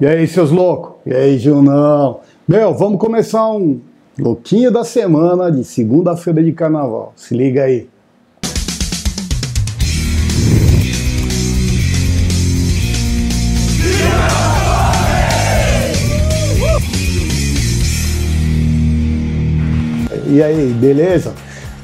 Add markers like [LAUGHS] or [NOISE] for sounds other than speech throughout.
E aí, seus loucos? E aí, Junão? Meu, vamos começar um louquinho da semana de segunda-feira de carnaval. Se liga aí. E aí, beleza?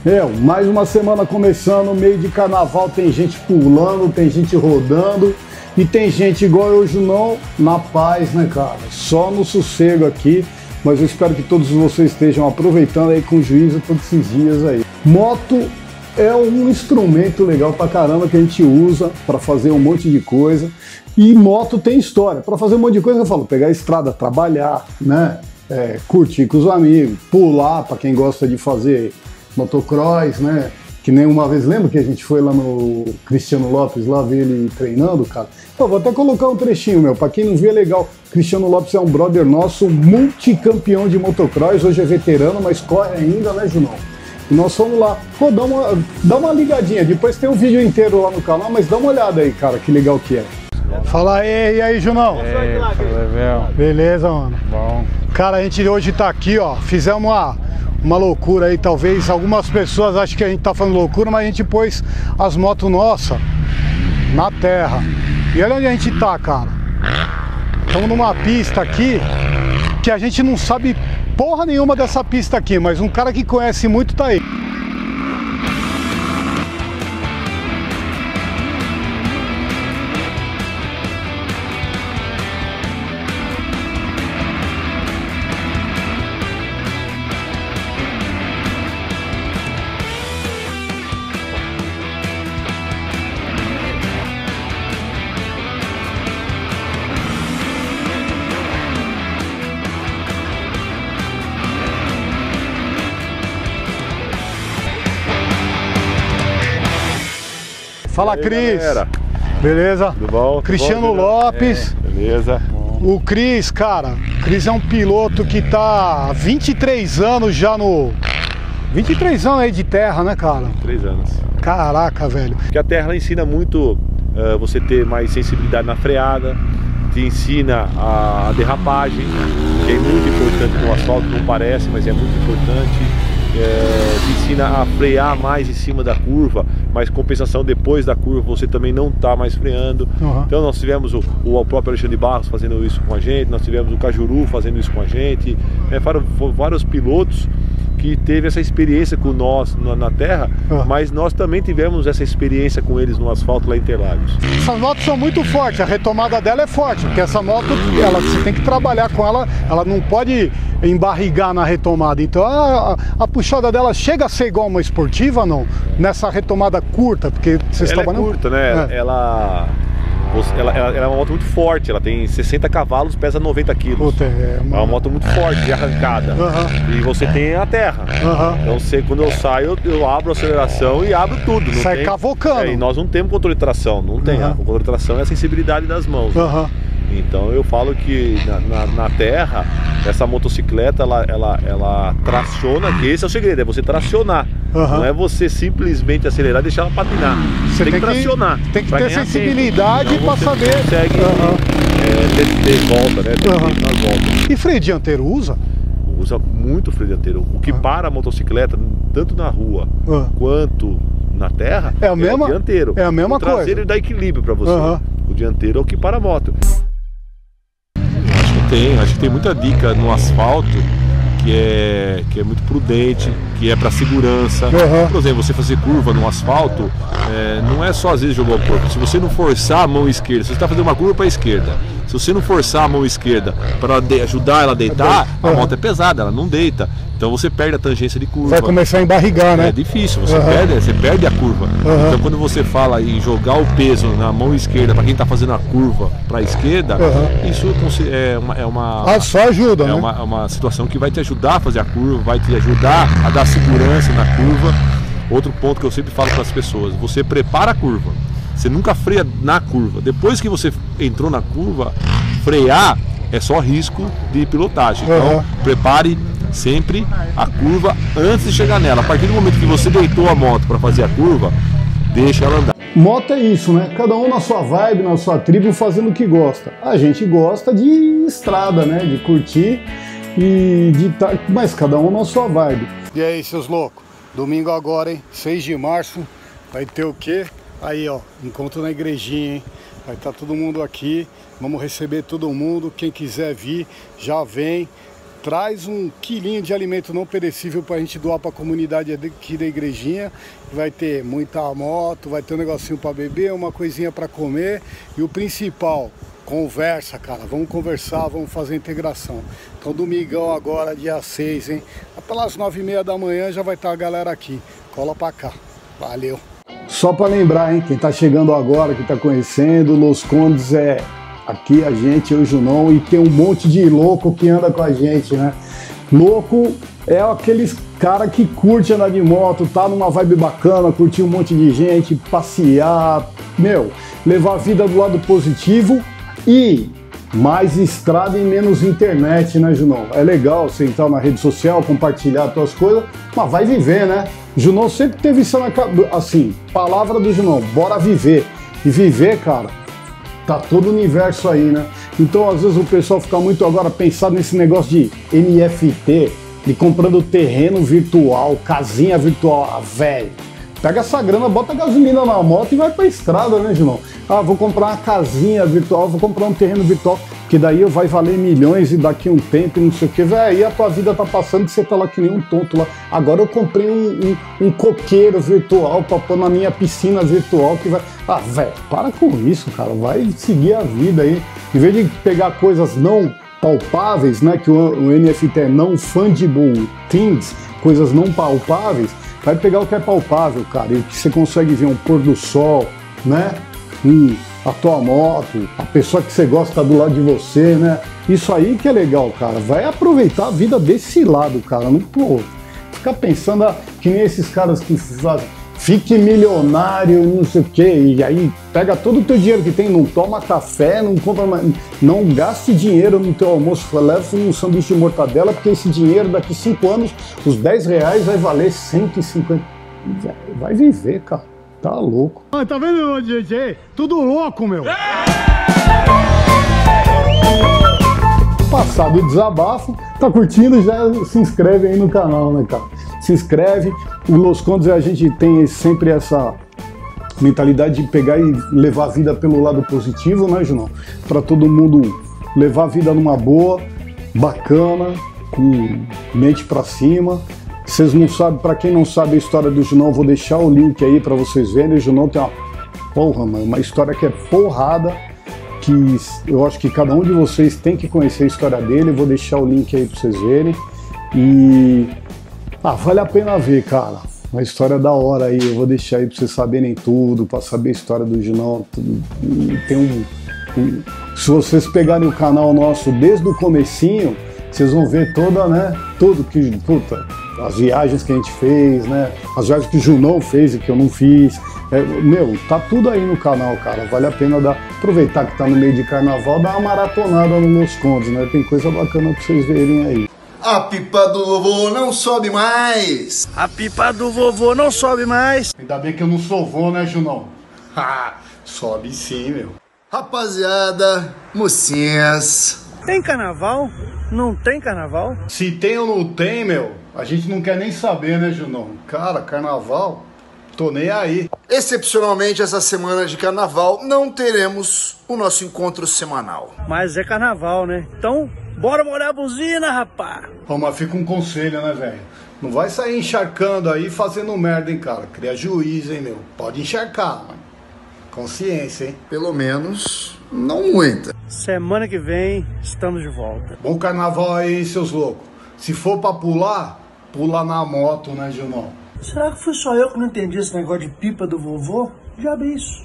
Meu, mais uma semana começando, meio de carnaval, tem gente pulando, tem gente rodando e tem gente igual eu, Junão, na paz, né, cara? Só no sossego aqui, mas eu espero que todos vocês estejam aproveitando aí com juízo todos esses dias aí. Moto é um instrumento legal pra caramba que a gente usa para fazer um monte de coisa. E moto tem história. Para fazer um monte de coisa, eu falo, pegar a estrada, trabalhar, né? É, curtir com os amigos, pular para quem gosta de fazer motocross, né? Que nem uma vez, lembra que a gente foi lá no Cristiano Lopes, lá ver ele treinando, cara? Pô, vou até colocar um trechinho, meu. Pra quem não viu, é legal. Cristiano Lopes é um brother nosso, multicampeão de motocross, hoje é veterano, mas corre ainda, né, Junão? E nós fomos lá. Pô, dá uma, dá uma ligadinha. Depois tem um vídeo inteiro lá no canal, mas dá uma olhada aí, cara, que legal que é. Fala aí, e aí, Junão? Ei, Beleza, mano? Bom. Cara, a gente hoje tá aqui, ó. Fizemos uma, uma loucura aí, talvez algumas pessoas acham que a gente tá falando loucura, mas a gente pôs as motos nossas na terra. E olha onde a gente tá, cara. Estamos numa pista aqui que a gente não sabe porra nenhuma dessa pista aqui, mas um cara que conhece muito tá aí. Fala, aí, Cris. galera? Beleza? Tudo bom? Cristiano Tudo bom, Lopes. É, beleza. O Cris, cara, Cris é um piloto que tá há 23 anos já no. 23 anos aí de terra, né, cara? Três anos. Caraca, velho. Porque a terra ensina muito uh, você ter mais sensibilidade na freada, te ensina a, a derrapagem, que é muito importante no asfalto, não parece, mas é muito importante. É, te ensina a frear mais em cima da curva, mas compensação depois da curva você também não está mais freando. Uhum. Então nós tivemos o, o próprio Alexandre Barros fazendo isso com a gente, nós tivemos o Cajuru fazendo isso com a gente, é, foram, foram vários pilotos que teve essa experiência com nós na, na terra, mas nós também tivemos essa experiência com eles no asfalto lá em Interlagos. Essas motos são muito fortes, a retomada dela é forte, porque essa moto, ela, você tem que trabalhar com ela, ela não pode embarrigar na retomada. Então a, a- puxada dela chega a ser igual uma esportiva, não? Nessa retomada curta, porque vocês ela é curta, né? É. Ela, você- ela, ela- é uma moto muito forte, ela tem 60 cavalos, pesa 90 quilos. Puta, é É uma- uma moto muito forte de arrancada. Aham. E você tem a terra. Aham. Então você, quando eu saio, eu, eu abro a aceleração e abro tudo. Sai tem- cavocando. É, e nós não temos controle de tração, não tem. Aham. O controle de tração é a sensibilidade das mãos. Aham. Então eu falo que na, na- na terra, essa motocicleta ela, ela, ela traciona, que esse é o segredo, é você tracionar. Aham. Não é você simplesmente acelerar e deixar ela patinar. Você tem, tem que tracionar. tem que ter sensibilidade você saber. consegue Aham. é, ter, ter volta, né? Ter tempo nas voltas. E freio dianteiro usa? Usa muito freio dianteiro. O que Ah. para a motocicleta, tanto na rua Ah. quanto na terra, É a mesma- o dianteiro. é a mesma o traseiro coisa. ele dá equilíbrio para você. O dianteiro é o que para a moto. Tem, acho que tem muita dica no asfalto que é, que é muito prudente, que é para segurança. Aham. Por exemplo, você fazer curva no asfalto, é, não é só às vezes jogar o corpo. Se você não forçar a mão esquerda, se você está fazendo uma curva para a esquerda, se você não forçar a mão esquerda para ajudar ela a deitar, a Aham. moto é pesada, ela não deita. Então você perde a tangência de curva. Vai começar a embarrigar, né? É difícil, você, Aham. perde, você perde a curva. Aham. Então quando você fala em jogar o peso na mão esquerda para quem está fazendo a curva para a esquerda, Aham. isso é uma, é uma Ah, só ajuda, é né? uma, é uma situação que vai te ajudar a fazer a curva, vai te ajudar a dar segurança na curva. Outro ponto que eu sempre falo para as pessoas: você prepara a curva, você nunca freia na curva. Depois que você entrou na curva, frear é só risco de pilotagem. Então, prepare sempre a curva antes de chegar nela. A partir do momento que você deitou a moto para fazer a curva, deixa ela andar. moto é isso, né? Cada um na sua vibe, na sua tribo, fazendo o que gosta. A gente gosta de estrada, né? De curtir e de tá, mas cada um na sua vibe. E aí, seus loucos? Domingo agora, hein? 6 de março, vai ter o quê? Aí, ó, encontro na igrejinha, hein? Vai estar tá todo mundo aqui, vamos receber todo mundo. Quem quiser vir, já vem. Traz um quilinho de alimento não perecível para a gente doar para a comunidade aqui da igrejinha. Vai ter muita moto, vai ter um negocinho para beber, uma coisinha para comer. E o principal, conversa, cara. Vamos conversar, vamos fazer integração. Então, domingão agora, dia 6, hein? Pelas 9 e meia da manhã já vai estar a galera aqui. Cola pra cá. Valeu. Só para lembrar, hein? Quem tá chegando agora, que tá conhecendo, Los Condes é aqui a gente, eu e o Junão, e tem um monte de louco que anda com a gente, né? Louco é aqueles cara que curte andar de moto, tá numa vibe bacana, curtir um monte de gente, passear, meu, levar a vida do lado positivo e mais estrada e menos internet, né, Junão? É legal você entrar na rede social, compartilhar suas coisas, mas vai viver, né? Junão sempre teve isso na cabeça, assim, palavra do Junão, bora viver. E viver, cara, tá todo o universo aí, né? Então, às vezes, o pessoal fica muito agora pensando nesse negócio de NFT, de comprando terreno virtual, casinha virtual, ah, velho. Pega essa grana, bota gasolina na moto e vai pra estrada, né, Junão? Ah, vou comprar uma casinha virtual, vou comprar um terreno virtual, que daí vai valer milhões e daqui um tempo, não sei o que, velho. A tua vida tá passando e você tá lá que nem um tonto lá. Agora eu comprei um, um, um coqueiro virtual pra pôr na minha piscina virtual que vai. Ah, velho, para com isso, cara. Vai seguir a vida aí. Em vez de pegar coisas não palpáveis, né? Que o, o NFT é não fungible things, coisas não palpáveis, vai pegar o que é palpável, cara, e que você consegue ver um pôr do sol, né? E a tua moto, a pessoa que você gosta do lado de você, né? Isso aí que é legal, cara. Vai aproveitar a vida desse lado, cara. Não, pô, ficar pensando ah, que nem esses caras que fazem. Fique milionário, não sei o quê, e aí pega todo o teu dinheiro que tem, não toma café, não compra, não gaste dinheiro no teu almoço, leva um sanduíche de mortadela, porque esse dinheiro daqui cinco anos, os 10 reais vai valer 150. Vai viver, cara. Tá louco. Ah, tá vendo, DJ? Tudo louco, meu. Passado o desabafo, tá curtindo? Já se inscreve aí no canal, né, cara? Se inscreve. O Los Condes a gente tem sempre essa mentalidade de pegar e levar a vida pelo lado positivo, né, Junão? Para todo mundo levar a vida numa boa, bacana, com mente para cima vocês não sabem, para quem não sabe a história do Junão, vou deixar o link aí para vocês verem. O Junão tem uma porra, mano, uma história que é porrada, que eu acho que cada um de vocês tem que conhecer a história dele. Vou deixar o link aí para vocês verem. E ah, vale a pena ver, cara. Uma história da hora aí. Eu vou deixar aí para vocês saberem tudo, para saber a história do Junão. Tem um, um, se vocês pegarem o canal nosso desde o comecinho, vocês vão ver toda, né? Tudo que, puta, as viagens que a gente fez, né? As viagens que o Junão fez e que eu não fiz. É, meu, tá tudo aí no canal, cara. Vale a pena dar, aproveitar que tá no meio de carnaval, dar uma maratonada nos meus contos, né? Tem coisa bacana pra vocês verem aí. A pipa do vovô não sobe mais. A pipa do vovô não sobe mais. Ainda bem que eu não sou vô, né, Junão? [LAUGHS] Ah, sobe sim, meu. Rapaziada, mocinhas. Tem carnaval? Não tem carnaval? Se tem ou não tem, meu, a gente não quer nem saber, né, Junão? Cara, carnaval, tô nem aí. Excepcionalmente, essa semana de carnaval, não teremos o nosso encontro semanal. Mas é carnaval, né? Então, bora molhar a buzina, rapá! Pô, mas fica um conselho, né, velho? Não vai sair encharcando aí fazendo merda, hein, cara? Cria juiz, hein, meu? Pode encharcar, mano. Consciência, hein? Pelo menos, não muita. Semana que vem, estamos de volta. Bom carnaval aí, seus loucos. Se for pra pular, pula na moto, né, Junão? Será que foi só eu que não entendi esse negócio de pipa do vovô? Já vi isso.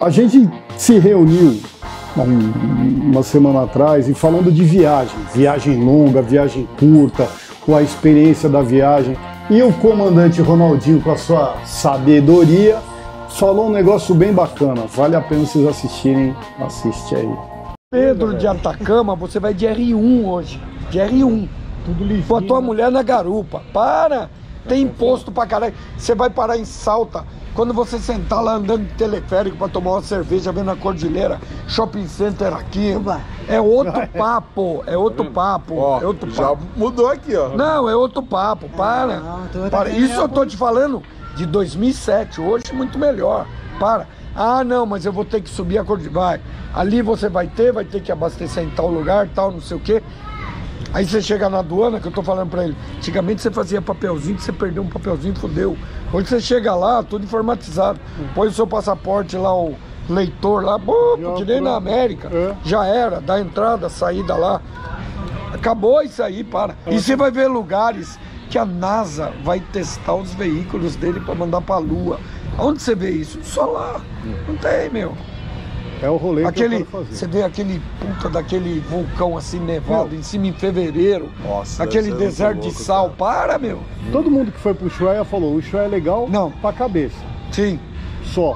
A gente se reuniu uma semana atrás e falando de viagem, viagem longa, viagem curta, com a experiência da viagem. E o comandante Ronaldinho, com a sua sabedoria, falou um negócio bem bacana. Vale a pena vocês assistirem. Assiste aí. Pedro de Atacama, você vai de R1 hoje. De R1. Tudo lisinho. Com a tua mulher na garupa. Para! tem imposto pra caralho. Você vai parar em Salta. Quando você sentar lá andando de teleférico pra tomar uma cerveja vendo a cordilheira, shopping center aqui, é outro [LAUGHS] papo, é outro papo, Ó, é outro já papo. mudou aqui, ó. Não, é outro papo, para. Não, tô- para. Isso eu tô te falando de 2007, hoje muito melhor. Para. Ah, não, mas eu vou ter que subir a cordilheira. Vai. Ali você vai ter, vai ter que abastecer em tal lugar, tal, não sei o quê. Aí você chega na aduana, que eu tô falando pra ele, antigamente você fazia papelzinho, que você perdeu um papelzinho, fodeu. Hoje você chega lá, tudo informatizado. Põe o seu passaporte lá, o leitor lá, que nem na América. É. Já era, dá entrada, saída lá. Acabou isso aí, para. E você vai ver lugares que a NASA vai testar os veículos dele para mandar para a Lua. Onde você vê isso? Só lá. Não tem, meu. É o rolê que eu Aquele, quero fazer. você vê aquele puta daquele vulcão assim nevado em cima em fevereiro. Nossa, aquele deserto muito de louco, sal. Para, meu. Todo mundo que foi pro Ushuaia falou, o Ushuaia é legal Não. pra cabeça, Sim. só.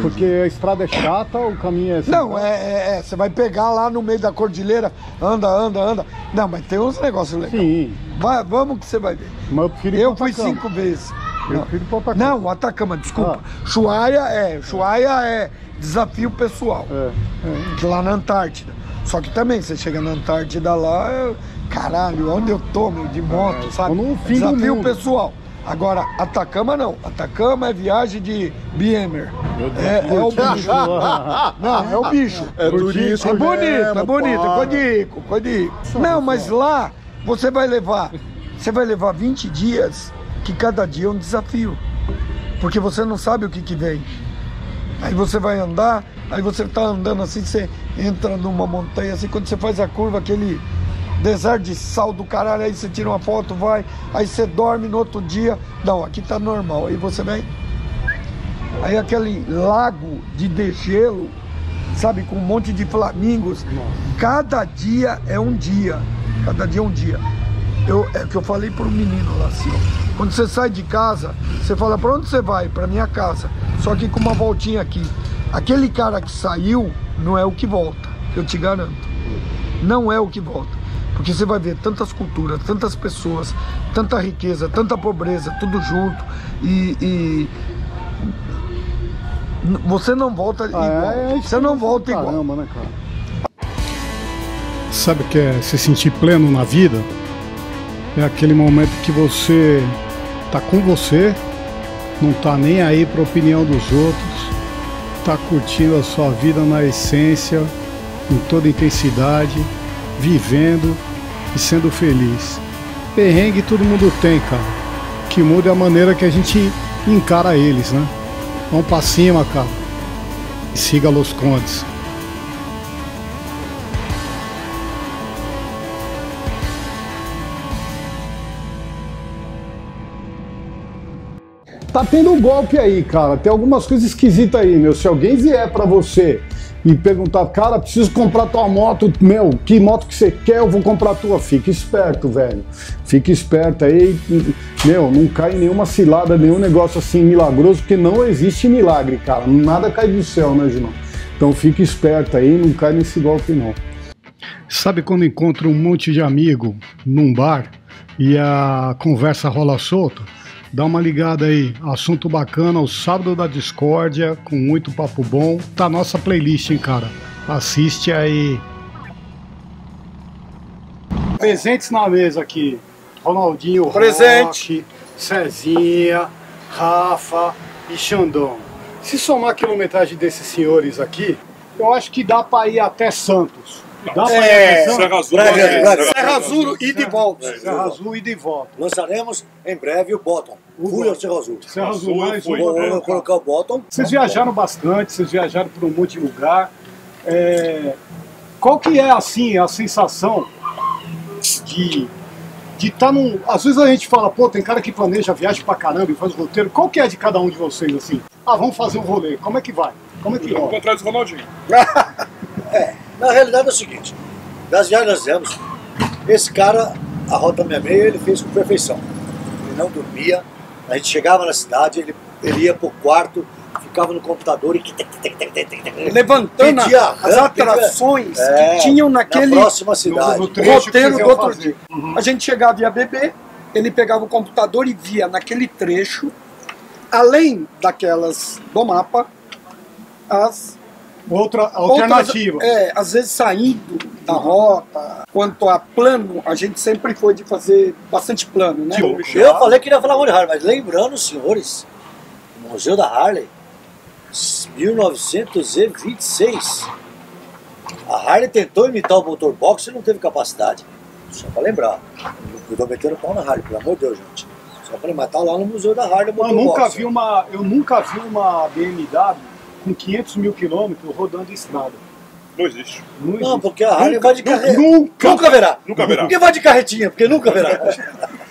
Porque a estrada é chata, o caminho é... Não, é, é, é, Você vai pegar lá no meio da cordilheira, anda, anda, anda. Não, mas tem uns negócios legais. Sim, Vai, vamos que você vai ver. mas eu prefiro ir Eu fui cinco vezes. Eu Não. prefiro ir pro Atacama. Não, Atacama, desculpa. Ah. Chuaia é, Chuaia é desafio pessoal. É, é. Lá na Antártida. Só que também, você chega na Antártida lá, é- caralho, onde eu tô, meu, de moto, sabe? tô no fim desafio pessoal. Agora, Atacama não. Atacama é viagem de Biemer. É, é o bicho. [LAUGHS] Não, é o bicho. É turístico É bonito, mesmo, é bonito, é para. coisa de rico. Não, mas lá você vai levar, você vai levar 20 dias, que cada dia é um desafio. Porque você não sabe o que que vem. Aí você vai andar, aí você tá andando assim, você entra numa montanha, assim, quando você faz a curva, aquele deserto de sal do caralho, aí você tira uma foto, vai, aí você dorme no outro dia. Não, aqui tá normal. Aí você vem. Aí aquele lago de degelo, sabe, com um monte de flamingos. Cada dia é um dia. Cada dia é um dia. Eu, é que eu falei um menino lá assim, ó. Quando você sai de casa, você fala, para onde você vai? Para minha casa. Só que com uma voltinha aqui. Aquele cara que saiu não é o que volta, eu te garanto. Não é o que volta. Porque você vai ver tantas culturas, tantas pessoas, tanta riqueza, tanta pobreza, tudo junto. E, e você não volta igual. Ah, é, você não volta igual. Caramba, né, cara? Sabe o que é se sentir pleno na vida? É aquele momento que você tá com você, não tá nem aí pra opinião dos outros, tá curtindo a sua vida na essência, com toda intensidade, vivendo e sendo feliz. Perrengue todo mundo tem, cara. Que muda é a maneira que a gente encara eles, né? Vamos pra cima, cara. E siga Los Condes. Tá tendo um golpe aí, cara. Tem algumas coisas esquisitas aí, meu. Se alguém vier pra você e perguntar, cara, preciso comprar tua moto, meu, que moto que você quer, eu vou comprar tua. Fica esperto, velho. Fica esperto aí. Meu, não cai nenhuma cilada, nenhum negócio assim milagroso, porque não existe milagre, cara. Nada cai do céu, né, Junão? Então fica esperto aí, não cai nesse golpe, não. Sabe quando encontra um monte de amigo num bar e a conversa rola solta? Dá uma ligada aí, assunto bacana, o Sábado da Discórdia, com muito papo bom. Tá nossa playlist, hein, cara? Assiste aí. Presentes na mesa aqui. Ronaldinho Presente. Roque, Cezinha, Rafa e Xandão. Se somar a quilometragem desses senhores aqui, eu acho que dá pra ir até Santos. Dá Santos? Serra Azul, Braga, é, Braga. Serra Azul e de volta. Serra Azul e de volta. Lançaremos em breve o Bottom. Fui ao Cerro Azul. Serra Azul Azul, mais fui. uma. Vou, vou colocar o Bottom. Vocês viajaram bastante, vocês viajaram por um monte de lugar. É, qual que é assim a sensação de de estar num. Às vezes a gente fala, pô, tem cara que planeja viagem pra caramba e faz roteiro. Qual que é de cada um de vocês assim? Ah, vamos fazer um rolê. Como é que vai? Como é que Vamos rola? atrás do Ronaldinho. [LAUGHS] [LAUGHS] Na realidade é o seguinte: das viagens que nós fizemos, esse cara, a Rota 66, ele fez com perfeição. Ele não dormia, a gente chegava na cidade, ele, ele ia pro quarto, ficava no computador e. Levantando Pedia as atrações É, que tinham naquele Na próxima cidade. No- no roteiro do outro fazer. dia. A gente chegava e ia beber, ele pegava o computador e via naquele trecho, além daquelas do mapa, as Outra alternativa. outras, é, às vezes saindo da rota. Quanto a plano, a gente sempre foi de fazer bastante plano, né? Eu falei que ia falar Monte Harley, mas lembrando, senhores, o Museu da Harley, 1926. A Harley tentou imitar o motor box e não teve capacidade. Só pra lembrar. Eu tô metendo pau na Harley, pelo amor de Deus, gente. Só pra lembrar, tá lá no Museu da Harley o Eu motor nunca box. vi uma, eu nunca vi uma BMW com 500 mil quilômetros rodando em estrada. Não existe. Não, Não, existe. porque a Harley Nunca, vai de carreira. Nunca. Nunca verá. Nunca verá. Porque vai de carretinha, porque nunca verá. [LAUGHS]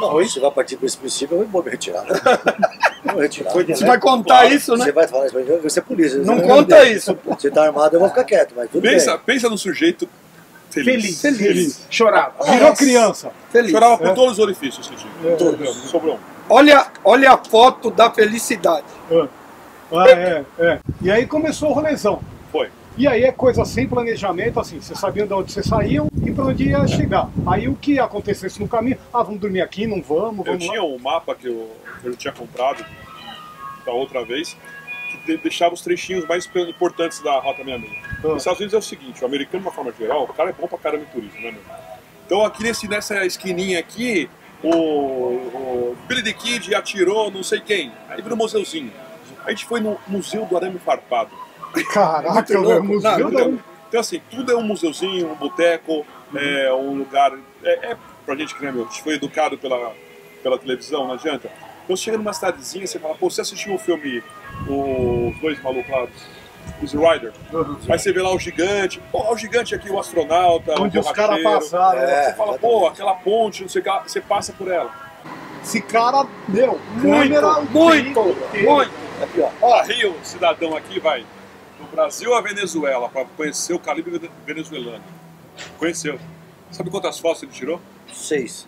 Não, você vai partir com esse princípio, eu vou me retirar. [LAUGHS] Vou me retirar. Você vai contar isso, né? Você vai falar isso você é polícia. Não você conta isso. Você tá armado, eu vou ficar quieto, mas tudo Pensa, bem. pensa no sujeito feliz. Feliz. Feliz. Chorava. Virou criança. Feliz. Chorava por todos os orifícios, esse dia. Todos. Não sobrou um. Olha, olha a foto da felicidade. Ah, é, é. E aí começou o rolezão. Foi. E aí é coisa sem planejamento, assim, você sabia de onde você saiu e para onde ia chegar. Aí o que acontecesse no caminho, ah, vamos dormir aqui, não vamos, Eu vamos tinha lá. um mapa que eu, que eu tinha comprado da outra vez, que de- deixava os trechinhos mais importantes da Rota 66. Ah. Nos Estados Unidos é o seguinte, o americano, de uma forma geral, o cara é bom pra caramba em turismo, né, meu? Então aqui nesse, nessa esquininha aqui, o, o Billy the Kid atirou não sei quem, aí virou um museuzinho. A gente foi no Museu do Arame Farpado. Caraca, Muito velho, louco. museu Não, da- Então, então, assim, tudo é um museuzinho, um boteco, é um lugar. É, é pra gente que né, meu, a gente foi educado pela, pela televisão, não adianta. Então você chega numa cidadezinha, você fala, pô, você assistiu o filme Os Dois Malucos lá, Easy Rider? Aí você vê lá o gigante, pô, o gigante aqui, o astronauta, Onde o os caras passaram. É. Você fala, pô, aquela ponte, não sei o que, você passa por ela. Esse cara, meu, Muito, muito, inteiro. muito. Aqui, ó. Ó, aí o cidadão aqui vai do Brasil à Venezuela para conhecer o calibre vene- venezuelano. Conheceu. Sabe quantas fotos ele tirou? Seis.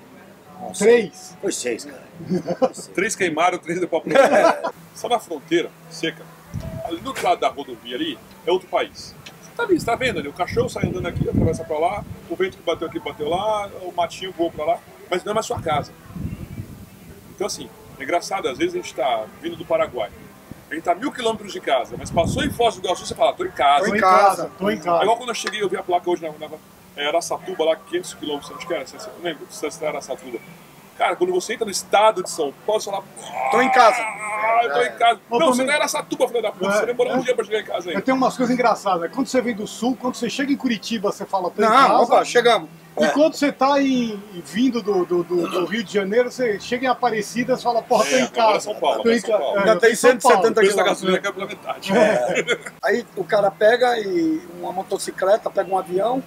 Nossa, Três. Foi seis, cara. [LAUGHS] Três queimaram, três deu pra aproveitar. Só na fronteira, seca. Ali do outro lado da rodovia ali, é outro país. Você tá ali, você tá vendo ali, o cachorro sai andando aqui, atravessa pra lá, o vento que bateu aqui bateu lá, o matinho voou pra lá, mas não é mais sua casa. Então assim, é engraçado, às vezes a gente tá vindo do Paraguai. A gente tá a mil quilômetros de casa, mas passou em Foz do Iguaçu, você fala, tô em casa. Tô em em casa, casa. tô em É casa. igual quando eu cheguei, eu vi a placa hoje na, na é, Araçatuba, lá 500 quilômetros, acho que era, você lembra? Distância da Araçatuba. Cara, quando você entra no estado de São Paulo, você fala... Tô em casa. Ah, eu tô em casa. Eu Não, você tá em Araçatuba, filho da puta. É, Você demorou é. um dia pra chegar em casa Mas aí. tem umas coisas engraçadas, né? Quando você vem do sul, quando você chega em Curitiba, você fala, tô em Não, casa. opa, chegamos. E quando você tá em, vindo do, do, do- do Rio de Janeiro, você chega em Aparecida, você fala, porra, tô É, em é casa. São Paulo, Tô em é São Paulo. é, Ainda tem em São Paulo. 170 O preço da gasolina caiu pela metade. É. [LAUGHS] Aí o cara pega e uma motocicleta, pega um avião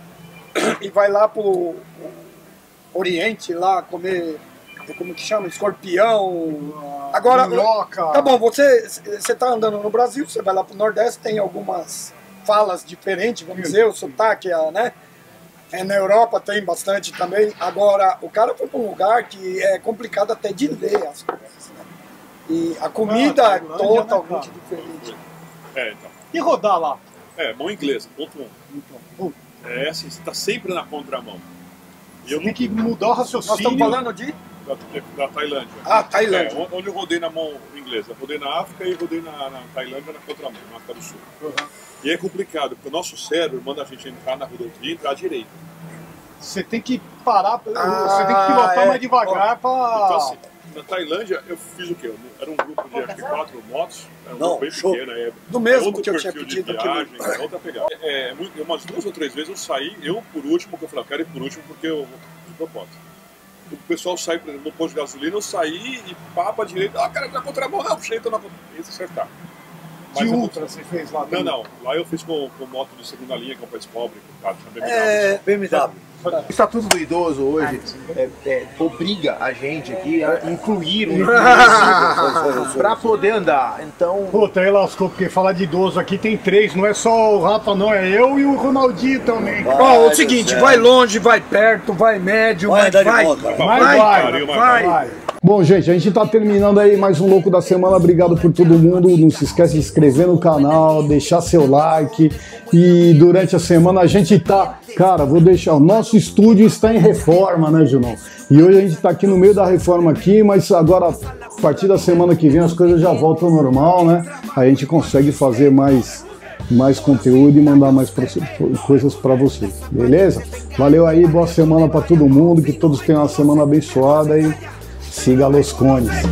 e vai lá pro Oriente lá comer, como que chama? Escorpião. Agora, Minhoca. tá bom, você você tá andando no Brasil, você vai lá pro Nordeste, tem algumas falas diferentes, vamos dizer, o sotaque, né? É, na Europa tem bastante também. Agora, o cara foi para um lugar que é complicado até de ler as coisas, né? E a comida é né, totalmente cara? diferente. É, então. E rodar lá? É, mão inglesa, ponto um. Então, É assim, você tá sempre na contramão. E eu tem que mudar o Nós estamos raciocínio. falando de da, da Tailândia. Ah, Tailândia. É, onde eu rodei na mão inglesa. Eu rodei na África e rodei na, na Tailândia na contramão, na África do Sul. Uhum. E é complicado, porque o nosso cérebro manda a gente entrar na rodovia e entrar à direita. Você tem que parar, Ah, você tem que pilotar é. mais devagar pra. Então, assim, na Tailândia, eu fiz o quê? Eu- Era um grupo de acho que quatro motos. Era um Não, grupo bem show. pequeno. É, Do mesmo outro que eu tinha perfil de pedido aqui. viagem, é outra pegada. É, é umas duas ou três vezes eu saí, eu por último, porque eu falei, eu quero ir por último porque eu vou de propósito. O pessoal sai, por exemplo, no posto de gasolina, eu saí e pá pra direita, ah, cara, na contramão, não, puxei, tô na contramão. Isso acertar. De ultra você fez lá. Não, também. não. Lá eu fiz com, com moto de segunda linha, que é um país pobre, com carro de BMW. É, BMW. O Estatuto do Idoso hoje é, é, obriga a gente aqui a incluir um [LAUGHS] para poder andar. Então, Puta, aí lascou, porque falar de idoso aqui tem três, não é só o Rafa, não, é eu e o Ronaldinho também. Vai, Ó, o Deus seguinte, céu. vai longe, vai perto, vai médio, Vai vai, vai, cara. Vai, vai, vai, cara, vai, vai. vai. Bom, gente, a gente tá terminando aí mais um Louco da Semana. Obrigado por todo mundo. Não se esquece de se inscrever no canal, deixar seu like. E durante a semana a gente tá. Cara, vou deixar. O nosso estúdio está em reforma, né, Junão? E hoje a gente tá aqui no meio da reforma aqui, mas agora, a partir da semana que vem, as coisas já voltam ao normal, né? A gente consegue fazer mais mais conteúdo e mandar mais coisas para vocês, beleza? Valeu aí, boa semana para todo mundo, que todos tenham uma semana abençoada e siga Los Cones.